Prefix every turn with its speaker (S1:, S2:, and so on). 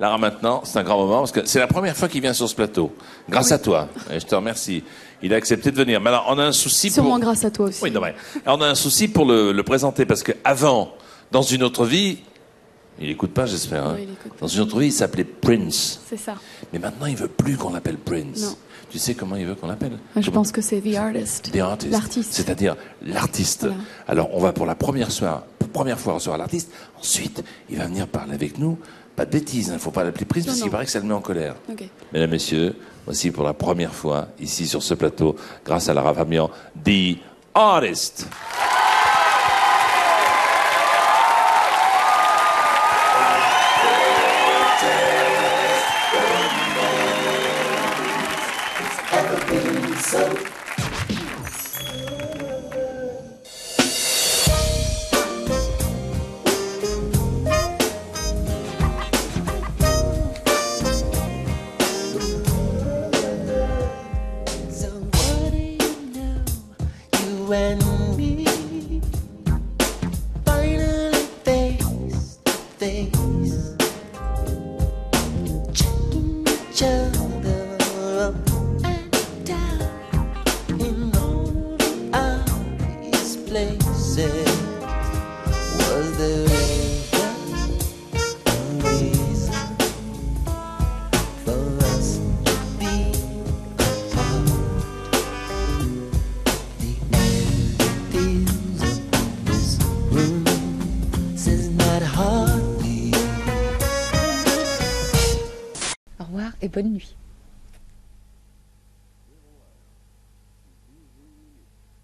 S1: Lara, maintenant, c'est un grand moment parce que c'est la première fois qu'il vient sur ce plateau. Grâce à toi. Et je te remercie. Il a accepté de venir. Maintenant, on a un souci
S2: Sûrement
S1: pour...
S2: grâce à toi aussi.
S1: Oui, non, mais on a un souci pour le, le présenter parce que avant, dans une autre vie, il écoute pas, j'espère. hein.
S2: Oui, il écoute pas.
S1: Dans une autre vie, il s'appelait Prince.
S2: C'est ça.
S1: Mais maintenant, il veut plus qu'on l'appelle Prince.
S2: Non.
S1: Tu sais comment il veut qu'on l'appelle?
S2: Je
S1: Comment?
S2: pense que c'est The Artist.
S1: The artist.
S2: L'artiste.
S1: C'est-à-dire l'artiste.
S2: Voilà.
S1: Alors, on va pour la première, soir, pour première fois recevoir l'artiste. Ensuite, il va venir parler avec nous. Pas de bêtises, il ne faut pas l'appeler Prince
S2: Non,
S1: parce qu'il paraît que ça le met en colère.
S2: Ok.
S1: Mesdames, Messieurs, voici pour la première fois, ici sur ce plateau, grâce à Lara Fabian, The Artist.
S3: So and me finally face to face, checking each other up and down in all the obvious places. Was there
S4: revoir et bonne nuit.